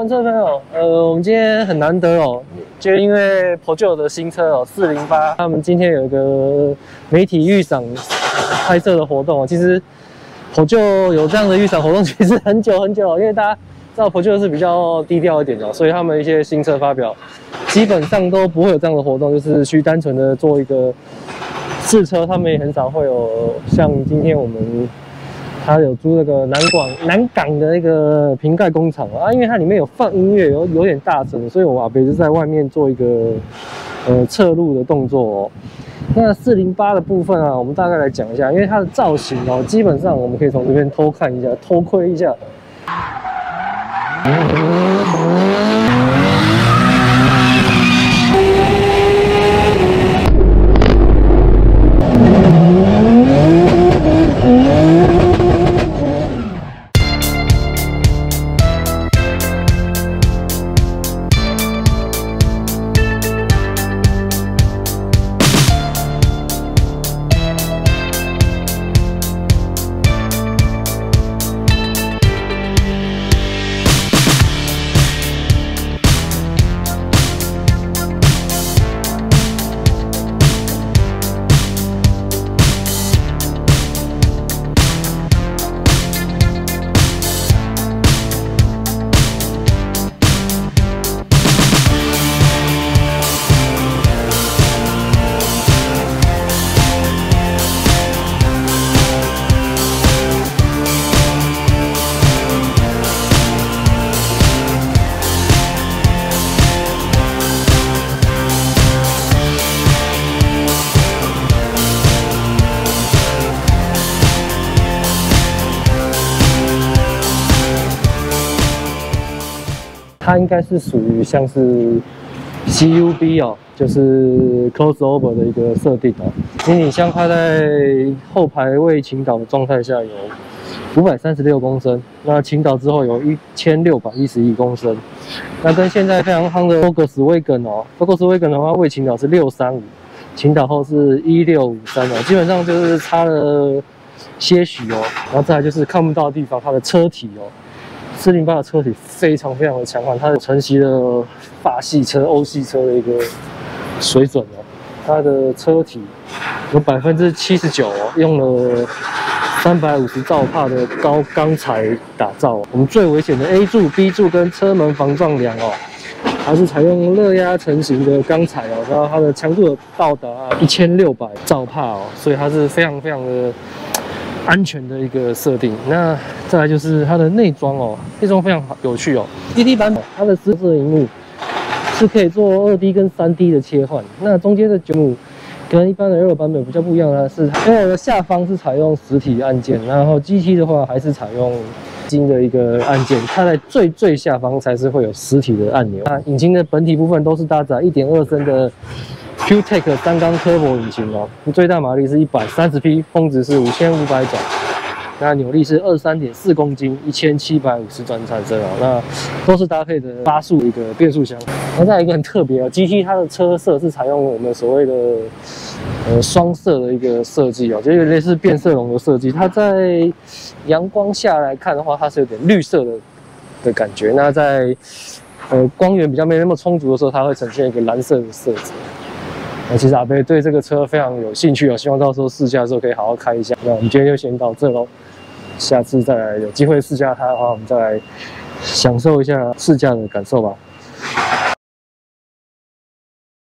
观车朋友，呃，我们今天很难得哦，就因为 p o 的新车哦，四零八，他们今天有一个媒体预赏拍摄的活动哦。其实 p o 有这样的预赏活动，其实很久很久，因为大家知道 p o j o 是比较低调一点的，所以他们一些新车发表基本上都不会有这样的活动，就是去单纯的做一个试车，他们也很少会有像今天我们。他有租那个南广南港的那个瓶盖工厂啊，因为它里面有放音乐，有有点大声，所以我阿北就在外面做一个呃侧录的动作哦。那四零八的部分啊，我们大概来讲一下，因为它的造型哦，基本上我们可以从这边偷看一下，偷窥一下。它应该是属于像是 CUB 哦，就是 close over 的一个设定哦。行李箱它在后排未倾倒的状态下有五百三十六公升，那倾倒之后有一千六百一十一公升。那跟现在非常夯的 Focus Wagon 哦，Focus Wagon 的话未倾倒是六三五，倾倒后是一六五三哦，基本上就是差了些许哦。然后再来就是看不到的地方，它的车体哦。四零八的车体非常非常的强悍，它是承袭了法系车、欧系车的一个水准哦。它的车体有百分之七十九哦，用了三百五十兆帕的高钢材打造。我们最危险的 A 柱、B 柱跟车门防撞梁哦，还是采用热压成型的钢材哦，然后它的强度到达一千六百兆帕哦，所以它是非常非常的。安全的一个设定，那再来就是它的内装哦，内装非常好有趣哦。D D 版本它的四色荧幕是可以做二 D 跟三 D 的切换，那中间的九五跟一般的 L 版本比较不一样的是，L 的下方是采用实体按键，然后 G T 的话还是采用金的一个按键，它在最最下方才是会有实体的按钮。那引擎的本体部分都是搭载一点二升的。Q-Tech 单缸 Turbo 引擎哦，最大马力是一百三十匹，峰值是五千五百转，那扭力是二三点四公斤，一千七百五十转产生哦，那都是搭配的八速一个变速箱。那再一个很特别哦，GT 它的车色是采用我们所谓的呃双色的一个设计哦，就有类似变色龙的设计。它在阳光下来看的话，它是有点绿色的的感觉。那在呃光源比较没那么充足的时候，它会呈现一个蓝色的色泽。其实阿贝对这个车非常有兴趣哦，希望到时候试驾的时候可以好好开一下。那我们今天就先到这喽，下次再来有机会试驾它的话，我们再来享受一下试驾的感受吧。